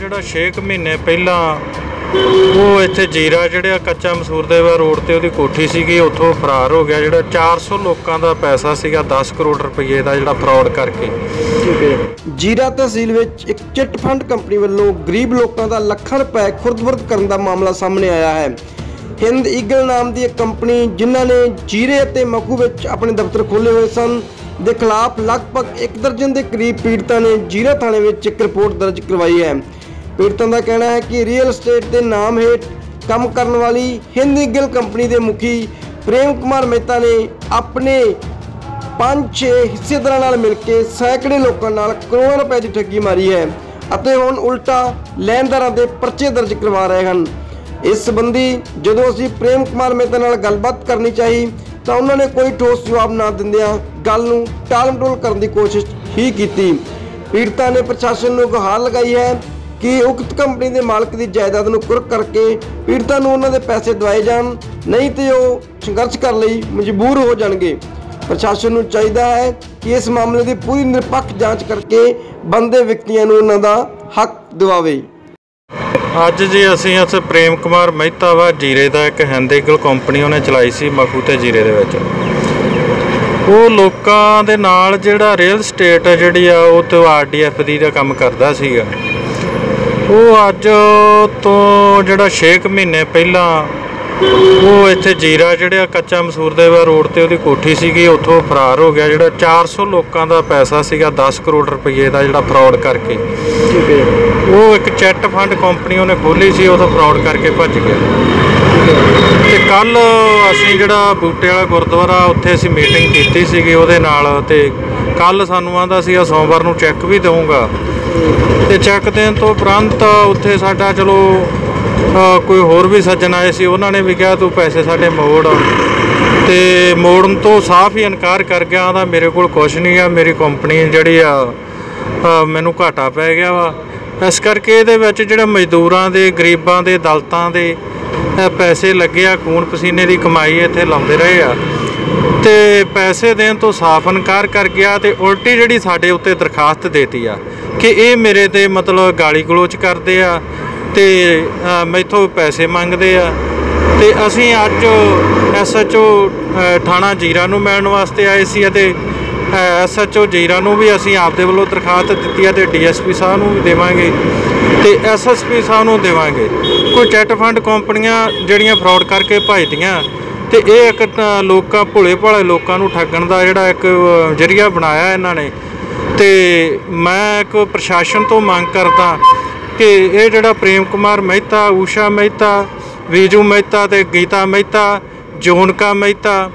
ਜਿਹੜਾ 6 ਮਹੀਨੇ ਪਹਿਲਾਂ ਉਹ ਇੱਥੇ ਜੀਰਾ ਜਿਹੜਾ ਕੱਚਾ ਮਸੂਰ ਦੇ ਵਾ ਰੋਡ ਤੇ ਉਹਦੀ ਕੋਠੀ ਸੀਗੀ ਉੱਥੋਂ ਫਰਾਰ ਹੋ ਗਿਆ ਜਿਹੜਾ 400 ਲੋਕਾਂ ਦਾ ਪੈਸਾ ਸੀਗਾ 10 ਕਰੋੜ ਰੁਪਏ ਦਾ ਜਿਹੜਾ ਫਰਾਡ ਕਰਕੇ। ਜੀਰਾ ਤਹਿਸੀਲ ਵਿੱਚ ਇੱਕ ਚਿੱਟ ਫੰਡ ਕੰਪਨੀ ਵੱਲੋਂ ਗਰੀਬ ਲੋਕਾਂ ਦਾ ਲੱਖਾਂ ਰੁਪਏ ਖੁਰਦ-ਬੁਰਦ ਕਰਨ ਦਾ ਮਾਮਲਾ ਸਾਹਮਣੇ ਆਇਆ ਹੈ। ਹਿੰਦ ਈਗਲ ਨਾਮ ਦੀ ਇੱਕ ਕੰਪਨੀ ਜਿਨ੍ਹਾਂ ਨੇ ਜੀਰੇ ਅਤੇ ਮਖੂ ਵਿੱਚ ਆਪਣੇ ਦਫ਼ਤਰ ਖੋਲ੍ਹੇ ਹੋਏ ਸਨ ਦੇ ਖਿਲਾਫ ਲਗਭਗ ਇੱਕ ਦਰਜਨ ਦੇ ਕਰੀਬ ਪੀੜਤਾਂ ਨੇ ਜੀਰਾ ਥਾਣੇ ਵਿੱਚ ਇੱਕ ਰਿਪੋਰਟ ਦਰਜ ਕਰਵਾਈ ਹੈ। ਪੀੜਤਾਂ ਦਾ ਕਹਿਣਾ ਹੈ ਕਿ ਰੀਅਲ ਏਸਟੇਟ ਦੇ ਨਾਮ ਹੇਠ ਕੰਮ ਕਰਨ ਵਾਲੀ ਹਿੰਦ ਈਗਲ ਕੰਪਨੀ ਦੇ ਮੁਖੀ ਪ੍ਰੇਮ ਕੁਮਾਰ ਮਹਿਤਾ ਨੇ ਆਪਣੇ ਪੰਜ ਛੇ ਹਿੱਸੇਦਾਰਾਂ ਨਾਲ ਮਿਲ ਕੇ ਸੈਂਕੜੇ ਲੋਕਾਂ ਨਾਲ ਕਰੋੜਾਂ ਰੁਪਏ ਦੀ ਠੱਗੀ ਮਾਰੀ ਹੈ ਅਤੇ ਹੁਣ ਉਲਟਾ ਲੈਣਦਾਰਾਂ ਦੇ ਪਰਚੇ ਦਰਜ ਕਰਵਾ ਰਹੇ ਹਨ। ਇਸ ਸੰਬੰਧੀ ਜਦੋਂ ਅਸੀਂ ਪ੍ਰੇਮ ਕੁਮਾਰ ਮਹਿਤਾ ਨਾਲ ਗੱਲਬਾਤ ਕਰਨੀ ਚਾਹੀ, ਤਾਂ ਉਹਨਾਂ ਨੇ ਕੋਈ ਠੋਸ ਜਵਾਬ ਨਾ ਦਿੰਦਿਆਂ ਗੱਲ ਨੂੰ ਟਾਲਮਟੋਲ ਕਰਨ ਦੀ ਕੋਸ਼ਿਸ਼ ਹੀ ਕੀਤੀ। ਪੀੜਤਾਂ ਨੇ ਪ੍ਰਸ਼ਾਸਨ ਨੂੰ ਗੁਹਾਰ ਲਗਾਈ ਹੈ ਕਿ ਉਕਤ ਕੰਪਨੀ ਦੇ ਮਾਲਕ ਦੀ ਜਾਇਦਾਦ ਨੂੰ ਕੁਰਕ ਕਰਕੇ ਪੀੜਤਾਂ ਨੂੰ ਉਹਨਾਂ ਦੇ ਪੈਸੇ ਦਵਾਏ ਜਾਣ, ਨਹੀਂ ਤੇ ਉਹ ਸੰਘਰਸ਼ ਕਰਨ ਲਈ ਮਜਬੂਰ ਹੋ ਜਾਣਗੇ। ਪ੍ਰਸ਼ਾਸਨ ਨੂੰ ਚਾਹੀਦਾ ਹੈ ਕਿ ਇਸ ਮਾਮਲੇ ਦੀ ਪੂਰੀ ਨਿਰਪੱਖ ਜਾਂਚ ਕਰਕੇ ਬੰਦੇ ਵਿਅਕਤੀਆਂ ਨੂੰ ਉਹਨਾਂ ਦਾ ਹੱਕ ਦਿਵਾਵੇ। ਅੱਜ ਜੀ ਅਸੀਂ ਇਸ ਪ੍ਰੇਮ ਕੁਮਾਰ ਮਹਿਤਾ ਵਾ, ਜੀਰੇ ਦਾ ਇੱਕ ਹੈਂਦੇਗਲ ਕੰਪਨੀ ਉਹਨੇ ਚਲਾਈ ਸੀ ਮਖੂ ਤੇ ਜੀਰੇ ਦੇ ਵਿੱਚ। ਉਹ ਲੋਕਾਂ ਦੇ ਨਾਲ ਜਿਹੜਾ ਰੀਅਲ ਸਟੇਟ ਜਿਹੜੀ ਆ, ਉਹ ਤੇ ਆਰਡੀਐਫ ਦੀ ਦਾ ਕੰਮ ਕਰਦਾ ਸੀਗਾ। ਉਹ ਅੱਜ ਤੋਂ ਜਿਹੜਾ ਛੇ ਕੁ ਮਹੀਨੇ ਪਹਿਲਾਂ ਉਹ ਇੱਥੇ ਜੀਰਾ ਜਿਹੜਾ ਕੱਚਾ ਮਸੂਰ ਦੇ ਰੋਡ ਤੇ ਉਹਦੀ ਕੋਠੀ ਸੀਗੀ ਉੱਥੋਂ ਫਰਾਰ ਹੋ ਗਿਆ ਜਿਹੜਾ 400 ਲੋਕਾਂ ਦਾ ਪੈਸਾ ਸੀਗਾ 10 ਕਰੋੜ ਰੁਪਏ ਦਾ ਜਿਹੜਾ ਫਰਾਡ ਕਰਕੇ। ਉਹ ਇੱਕ ਚੈਟ ਫੰਡ ਕੰਪਨੀ ਉਹਨੇ ਖੋਲੀ ਸੀ ਉਹ ਤੋਂ ਫਰਾਡ ਕਰਕੇ ਭੱਜ ਗਿਆ। ਤੇ ਕੱਲ ਅਸੀਂ ਜਿਹੜਾ ਬੂਟੇ ਵਾਲਾ ਗੁਰਦੁਆਰਾ ਉੱਥੇ ਅਸੀਂ ਮੀਟਿੰਗ ਕੀਤੀ ਸੀਗੀ ਉਹਦੇ ਨਾਲ ਤੇ ਕੱਲ ਸਾਨੂੰ ਆਂਦਾ ਸੀ ਸੋਮਵਾਰ ਨੂੰ ਚੈੱਕ ਵੀ ਦਊਂਗਾ। ਤੇ ਚੈੱਕ ਦੇਣ ਤੋਂ ਉਪਰੰਤ ਉੱਥੇ ਸਾਡਾ ਚਲੋ ਕੋਈ ਹੋਰ ਵੀ ਸੱਜਣ ਆਏ ਸੀ, ਉਹਨਾਂ ਨੇ ਵੀ ਕਿਹਾ, ਤੂੰ ਪੈਸੇ ਸਾਡੇ ਮੋੜ ਤੇ ਮੋੜਨ ਤੋਂ ਸਾਫ਼ ਹੀ ਇਨਕਾਰ ਕਰ ਗਿਆ ਆਂਦਾ ਮੇਰੇ ਕੋਲ ਕੁਝ ਨਹੀਂ ਆ, ਮੇਰੀ ਕੰਪਨੀ ਜਿਹੜੀ ਆ ਮੈਨੂੰ ਘਾਟਾ ਪੈ ਗਿਆ ਵਾ। ਇਸ ਕਰਕੇ ਇਹਦੇ ਵਿੱਚ ਜਿਹੜਾ ਮਜ਼ਦੂਰਾਂ ਦੇ, ਗਰੀਬਾਂ ਦੇ, ਦਲਤਾਂ ਦੇ ਪੈਸੇ ਲੱਗੇ ਆ, ਖੂਨ ਪਸੀਨੇ ਦੀ ਕਮਾਈ ਇੱਥੇ ਲਾਉਂਦੇ ਰਹੇ ਆ। ਤੇ ਪੈਸੇ ਦੇਣ ਤੋਂ ਸਾਫ਼ ਇਨਕਾਰ ਕਰ ਗਿਆ ਤੇ ਉਲਟੀ ਜਿਹੜੀ ਸਾਡੇ ਉੱਤੇ ਦਰਖਾਸਤ ਦੇਤੀ ਆ, ਕਿ ਇਹ ਮੇਰੇ ਤੇ ਮਤਲਬ ਗਾਲੀ ਗਲੋਚ ਕਰਦੇ ਆ ਤੇ ਮੈਥੋਂ ਪੈਸੇ ਮੰਗਦੇ ਆ। ਤੇ ਅਸੀਂ ਅੱਜ ਐਸਐਚਓ ਥਾਣਾ ਜੀਰਾ ਨੂੰ ਮਿਲਣ ਵਾਸਤੇ ਆਏ ਸੀ ਅਤੇ ਐਸਐਚਓ ਜੀਰਾ ਨੂੰ ਵੀ ਅਸੀਂ ਆਪਦੇ ਵੱਲੋਂ ਦਰਖਾਸਤ ਦਿੱਤੀ ਹੈ ਤੇ ਡੀਐਸਪੀ ਸਾਹਿਬ ਨੂੰ ਵੀ ਦੇਵਾਂਗੇ ਤੇ ਐਸਐਸਪੀ ਸਾਹਿਬ ਨੂੰ ਦੇਵਾਂਗੇ। ਕੋਈ ਚੈਟ ਫੰਡ ਕੰਪਨੀਆਂ ਜਿਹੜੀਆਂ ਫਰਾਡ ਕਰਕੇ ਭਜਦੀਆਂ ਤੇ ਇਹ ਇੱਕ ਲੋਕਾਂ, ਭੋਲੇ ਭਾਲੇ ਲੋਕਾਂ ਨੂੰ ਠੱਗਣ ਦਾ ਜਿਹੜਾ ਇੱਕ ਜਰੀਆ ਬਣਾਇਆ ਇਹਨਾਂ ਨੇ। ਤੇ ਮੈਂ ਇੱਕ ਪ੍ਰਸ਼ਾਸਨ ਤੋਂ ਮੰਗ ਕਰਦਾ ਕਿ ਇਹ ਜਿਹੜਾ ਪ੍ਰੇਮ ਕੁਮਾਰ ਮਹਿਤਾ, ਊਸ਼ਾ ਮਹਿਤਾ, ਵੀਜੂ ਮਹਿਤਾ ਤੇ ਗੀਤਾ ਮਹਿਤਾ, ਜੋਨਕਾ ਮਹਿਤਾ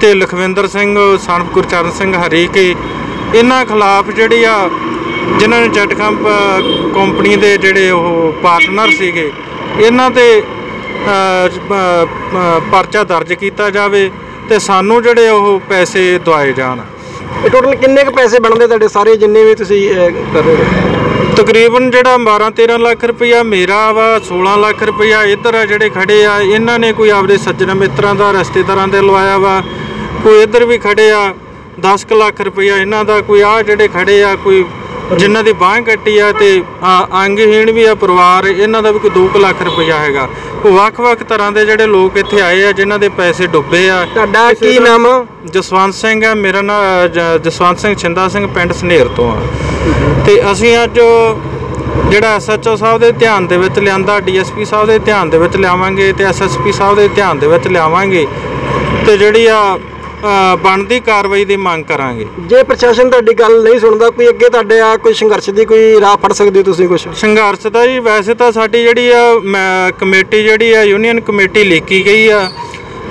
ਤੇ ਲਖਵਿੰਦਰ ਸਿੰਘ ਸਨਫ ਗੁਰਚਰਨ ਸਿੰਘ ਹਰੀਕੇ, ਇਹਨਾਂ ਖਿਲਾਫ ਜਿਹੜੀ ਆ, ਜਿਨ੍ਹਾਂ ਨੇ ਜੱਟ ਕੰਪ ਕੰਪਨੀ ਦੇ ਜਿਹੜੇ ਉਹ ਪਾਰਟਨਰ ਸੀਗੇ, ਇਹਨਾਂ ਤੇ ਪਰਚਾ ਦਰਜ ਕੀਤਾ ਜਾਵੇ ਤੇ ਸਾਨੂੰ ਜਿਹੜੇ ਉਹ ਪੈਸੇ ਦਵਾਏ ਜਾਣ। ਟੋਟਲ ਕਿੰਨੇ ਕੁ ਪੈਸੇ ਬਣਦੇ ਤੁਹਾਡੇ? ਸਾਰੇ ਜਿੰਨੇ ਵੀ ਤੁਸੀਂ ਕਰ ਰਹੇ ਹੋ? ਤਕਰੀਬਨ ਜਿਹੜਾ 12 13 ਲੱਖ ਰੁਪਇਆ ਮੇਰਾ ਵਾ 16 ਲੱਖ ਰੁਪਇਆ ਇੱਧਰ ਆ ਜਿਹੜੇ ਖੜੇ ਆ, ਇਹਨਾਂ ਨੇ ਕੋਈ ਆਪਦੇ ਸੱਜਣ ਮਿੱਤਰਾਂ ਦਾ, ਰਿਸ਼ਤੇਦਾਰਾਂ ਦੇ ਲਵਾਇਆ ਵਾ, ਕੋਈ ਇੱਧਰ ਵੀ ਖੜੇ ਆ 10 ਕੁ ਲੱਖ ਰੁਪਇਆ ਇਹਨਾਂ ਦਾ, ਕੋਈ ਆ ਜਿਹੜੇ ਖੜੇ ਆ, ਕੋਈ ਜਿਨ੍ਹਾਂ ਦੀ ਬਾਂਹ ਕੱਟੀ ਆ ਤੇ ਆ, ਅੰਗਹੀਣ ਵੀ ਆ ਪਰਿਵਾਰ ਇਹਨਾਂ ਦਾ ਵੀ ਕੋਈ 2 ਲੱਖ ਰੁਪਇਆ ਹੈਗਾ। ਉਹ ਵੱਖ-ਵੱਖ ਤਰ੍ਹਾਂ ਦੇ ਜਿਹੜੇ ਲੋਕ ਇੱਥੇ ਆਏ ਆ ਜਿਨ੍ਹਾਂ ਦੇ ਪੈਸੇ ਡੁੱਬੇ ਆ। ਤੁਹਾਡਾ ਕੀ ਨਾਮ ਆ? ਜਸਵੰਤ ਸਿੰਘ ਹੈ ਮੇਰਾ ਨਾਮ ਜਸਵੰਤ ਸਿੰਘ ਛਿੰਦਾ ਸਿੰਘ ਪਿੰਡ ਸਨੇਰ ਤੋਂ ਆ। ਤੇ ਅਸੀਂ ਅੱਜ ਜਿਹੜਾ ਐਸਐਚਓ ਸਾਹਿਬ ਦੇ ਧਿਆਨ ਦੇ ਵਿੱਚ ਲਿਆਂਦਾ ਡੀਐਸਪੀ ਸਾਹਿਬ ਦੇ ਧਿਆਨ ਦੇ ਵਿੱਚ ਲਿਆਵਾਂਗੇ ਤੇ ਐਸਐਸਪੀ ਸਾਹਿਬ ਦੇ ਧਿਆਨ ਦੇ ਵਿੱਚ ਲਿਆਵਾਂਗੇ। ਤੇ ਜਿਹੜੀ ਆ ਬਣਦੀ ਕਾਰਵਾਈ ਦੀ ਮੰਗ ਕਰਾਂਗੇ। ਜੇ ਪ੍ਰਸ਼ਾਸਨ ਤੁਹਾਡੀ ਗੱਲ ਨਹੀਂ ਸੁਣਦਾ ਕੋਈ ਅੱਗੇ ਤੁਹਾਡੇ ਆ ਕੋਈ ਸੰਘਰਸ਼ ਦੀ ਕੋਈ ਰਾਹ ਫੜ ਸਕਦੇ ਹੋ ਤੁਸੀਂ ਕੁਝ ਸੰਘਰਸ਼ ਦਾ ਜੀ ਵੈਸੇ ਤਾਂ ਸਾਡੀ ਜਿਹੜੀ ਆ ਕਮੇਟੀ ਜਿਹੜੀ ਆ ਯੂਨੀਅਨ ਕਮੇਟੀ ਲਿਖੀ ਗਈ ਆ।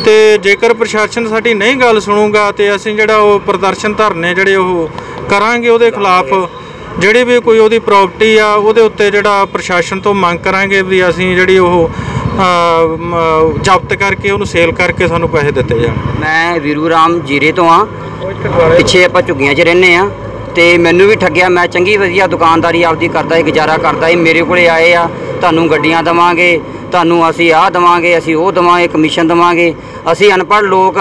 ਤੇ ਜੇਕਰ ਪ੍ਰਸ਼ਾਸਨ ਸਾਡੀ ਨਹੀਂ ਗੱਲ ਸੁਣੂਗਾ ਤੇ ਅਸੀਂ ਜਿਹੜਾ ਉਹ ਪ੍ਰਦਰਸ਼ਨ ਧਰਨੇ ਜਿਹੜੇ ਉਹ ਕਰਾਂਗੇ ਉਹਦੇ ਖਿਲਾਫ ਜਿਹੜੀ ਵੀ ਕੋਈ ਉਹਦੀ ਪ੍ਰਾਪਰਟੀ ਆ ਉਹਦੇ ਉੱਤੇ ਜਿਹੜਾ ਪ੍ਰਸ਼ਾਸਨ ਤੋਂ ਮੰਗ ਕਰਾਂਗੇ ਵੀ ਅਸੀਂ ਜਿਹੜੀ ਉਹ ਜ਼ਬਤ ਕਰਕੇ ਉਹਨੂੰ ਸੇਲ ਕਰਕੇ ਸਾਨੂੰ ਪੈਸੇ ਦਿੱਤੇ ਜਾਣ। ਮੈਂ ਵੀਰੂ ਰਾਮ ਜੀਰੇ ਤੋਂ ਆ ਪਿੱਛੇ ਆਪਾਂ ਝੁੱਗੀਆਂ 'ਚ ਰਹਿੰਦੇ ਆ ਤੇ ਮੈਨੂੰ ਵੀ ਠੱਗਿਆ, ਮੈਂ ਚੰਗੀ ਵਧੀਆ ਦੁਕਾਨਦਾਰੀ ਆਪਦੀ ਕਰਦਾ ਸੀ ਗੁਜ਼ਾਰਾ ਕਰਦਾ ਸੀ ਮੇਰੇ ਕੋਲੇ ਆਏ ਆ, ਤੁਹਾਨੂੰ ਗੱਡੀਆਂ ਦਵਾਂਗੇ, ਤੁਹਾਨੂੰ ਅਸੀਂ ਆਹ ਦਵਾਂਗੇ, ਅਸੀਂ ਉਹ ਦਵਾਂਗੇ ਕਮਿਸ਼ਨ ਦਵਾਂਗੇ। ਅਸੀਂ ਅਨਪੜ੍ਹ ਲੋਕ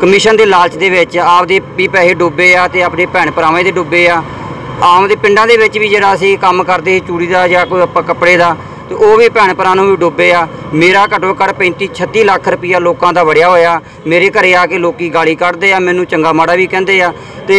ਕਮਿਸ਼ਨ ਦੇ ਲਾਲਚ ਦੇ ਵਿੱਚ ਆਪਦੇ ਵੀ ਪੈਸੇ ਡੁੱਬੇ ਆ ਤੇ ਆਪਣੇ ਭੈਣ ਭਰਾਵਾਂ ਦੇ ਡੁੱਬੇ ਆ। ਆਮ ਦੇ ਪਿੰਡਾਂ ਦੇ ਵਿੱਚ ਵੀ ਜਿਹੜਾ ਅਸੀਂ ਕੰਮ ਕਰਦੇ ਚੂੜੀ ਦਾ ਜਾਂ ਕੋਈ ਆਪਾਂ ਕੱਪੜੇ ਦਾ ਤੇ ਉਹ ਵੀ ਭੈਣ ਭਰਾ ਨੂੰ ਵੀ ਡੁੱਬੇ ਆ। ਮੇਰਾ ਘੱਟੋ ਘੱਟ 35 36 ਲੱਖ ਰੁਪਈਆ ਲੋਕਾਂ ਦਾ ਵੜਿਆ ਹੋਇਆ। ਮੇਰੇ ਘਰੇ ਆ ਕੇ ਲੋਕੀ ਗਾਲੀ ਕੱਢਦੇ ਆ ਮੈਨੂੰ ਚੰਗਾ ਮਾੜਾ ਵੀ ਕਹਿੰਦੇ ਆ। ਤੇ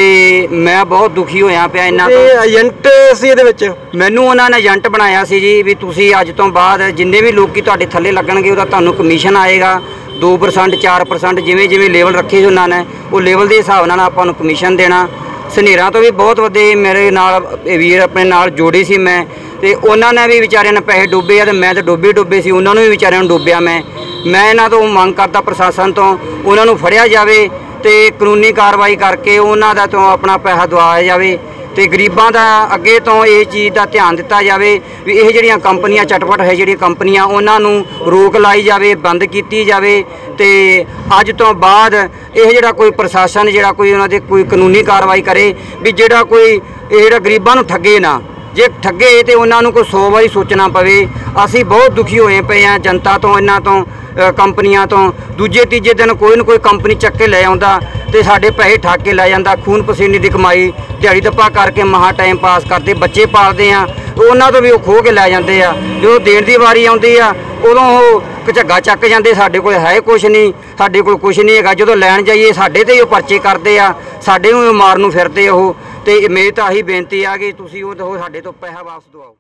ਮੈਂ ਬਹੁਤ ਦੁਖੀ ਹੋਇਆ ਪਿਆ ਇਹਨਾਂ ਤੋਂ। ਤੇ ਏਜੰਟ ਸੀ ਇਹਦੇ ਵਿੱਚ? ਮੈਨੂੰ ਉਹਨਾਂ ਨੇ ਏਜੰਟ ਬਣਾਇਆ ਸੀ ਜੀ ਵੀ ਤੁਸੀਂ ਅੱਜ ਤੋਂ ਬਾਅਦ ਜਿੰਨੇ ਵੀ ਲੋਕੀ ਤੁਹਾਡੇ ਥੱਲੇ ਲੱਗਣਗੇ ਉਹਦਾ ਤੁਹਾਨੂੰ ਕਮਿਸ਼ਨ ਆਏਗਾ। 2% 4% ਜਿਵੇਂ ਜਿਵੇਂ ਲੈਵਲ ਰੱਖੇ ਉਹਨਾਂ ਨੇ ਉਹ ਲੈਵਲ ਦੇ ਹਿਸਾਬ ਨਾਲ ਆਪਾਂ ਨੂੰ ਕਮਿਸ਼ਨ ਦੇਣਾ। ਸਨੇਰਾਂ ਤੋਂ ਵੀ ਬਹੁਤ ਵੱਡੇ ਮੇਰੇ ਨਾਲ ਵੀਰ ਆਪਣੇ ਨਾਲ ਜੋੜੀ ਸੀ ਮੈਂ ਤੇ ਉਹਨਾਂ ਨੇ ਵੀ ਵਿਚਾਰਿਆਂ ਨੇ ਪੈਸੇ ਡੁੱਬੇ ਆ ਤੇ ਮੈਂ ਤਾਂ ਡੁੱਬੇ ਡੁੱਬੇ ਸੀ, ਉਹਨਾਂ ਨੂੰ ਵੀ ਵਿਚਾਰਿਆਂ ਨੂੰ ਡੁੱਬਿਆ ਮੈਂ। ਮੈਂ ਇਹਨਾਂ ਤੋਂ ਮੰਗ ਕਰਦਾ ਪ੍ਰਸ਼ਾਸਨ ਤੋਂ, ਉਹਨਾਂ ਨੂੰ ਫੜਿਆ ਜਾਵੇ ਤੇ ਕਾਨੂੰਨੀ ਕਾਰਵਾਈ ਕਰਕੇ ਉਹਨਾਂ ਦਾ ਤੋਂ ਆਪਣਾ ਪੈਸਾ ਦਵਾਇਆ ਜਾਵੇ। ਤੇ ਗਰੀਬਾਂ ਦਾ ਅੱਗੇ ਤੋਂ ਇਹ ਚੀਜ਼ ਦਾ ਧਿਆਨ ਦਿੱਤਾ ਜਾਵੇ ਵੀ ਇਹ ਜਿਹੜੀਆਂ ਕੰਪਨੀਆਂ, ਚਟਪਟ ਹੈ ਜਿਹੜੀਆਂ ਕੰਪਨੀਆਂ, ਉਹਨਾਂ ਨੂੰ ਰੋਕ ਲਾਈ ਜਾਵੇ, ਬੰਦ ਕੀਤੀ ਜਾਵੇ ਤੇ ਅੱਜ ਤੋਂ ਬਾਅਦ ਇਹ ਜਿਹੜਾ ਕੋਈ ਪ੍ਰਸ਼ਾਸਨ, ਜਿਹੜਾ ਕੋਈ ਉਹਨਾਂ ਦੇ ਕੋਈ ਕਾਨੂੰਨੀ ਕਾਰਵਾਈ ਕਰੇ ਵੀ ਜਿਹੜਾ ਕੋਈ, ਇਹ ਜਿਹੜਾ ਗਰੀਬਾਂ ਨੂੰ ਠੱਗੇ ਨਾ। ਜੇ ਠੱਗੇ ਤੇ ਉਹਨਾਂ ਨੂੰ ਕੋਈ 100 ਵਾਰੀ ਸੋਚਣਾ ਪਵੇ, ਅਸੀਂ ਬਹੁਤ ਦੁਖੀ ਹੋਏ ਪਏ ਆ ਜਨਤਾ ਤੋਂ, ਇਹਨਾਂ ਤੋਂ ਕੰਪਨੀਆਂ ਤੋਂ। ਦੂਜੇ, ਤੀਜੇ ਦਿਨ ਕੋਈ ਨਾ ਕੋਈ ਕੰਪਨੀ ਚੱਕ ਕੇ ਲੈ ਆਉਂਦਾ ਤੇ ਸਾਡੇ ਪੈਸੇ ਠੱਗ ਕੇ ਲੈ ਜਾਂਦਾ, ਖੂਨ ਪਸੀਨੇ ਦੀ ਕਮਾਈ, ਦਿਹਾੜੀ ਦੱਪਾ ਕਰਕੇ ਮਹਾ ਟਾਈਮ ਪਾਸ ਕਰਦੇ, ਬੱਚੇ ਪਾਲਦੇ ਆ ਉਹਨਾਂ ਤੋਂ ਵੀ ਉਹ ਖੋਹ ਕੇ ਲੈ ਜਾਂਦੇ ਆ। ਜਦੋਂ ਦੇਣ ਦੀ ਵਾਰੀ ਆਉਂਦੀ ਆ, ਉਦੋਂ ਉਹ ਝੱਗਾ ਚੱਕ ਜਾਂਦੇ, ਸਾਡੇ ਕੋਲ ਹੈ ਕੁਛ ਨਹੀਂ, ਸਾਡੇ ਕੋਲ ਕੁਛ ਨਹੀਂ ਹੈਗਾ। ਜਦੋਂ ਲੈਣ ਜਾਈਏ, ਸਾਡੇ ਤੇ ਹੀ ਉਹ ਪਰਚੇ ਕਰਦੇ ਆ, ਸਾਡੇ ਨੂੰ ਹੀ ਮਾਰਨ ਨੂੰ ਫਿਰਦੇ ਉਹ। ਤੇ ਮੇਰੀ ਤਾਂ ਆਹੀ ਬੇਨਤੀ ਆ ਕਿ ਤੁਸੀਂ ਉਹ ਉਹ ਸਾਡੇ ਤੋਂ ਪੈਸਾ ਵਾਪਸ ਦਵਾਓ।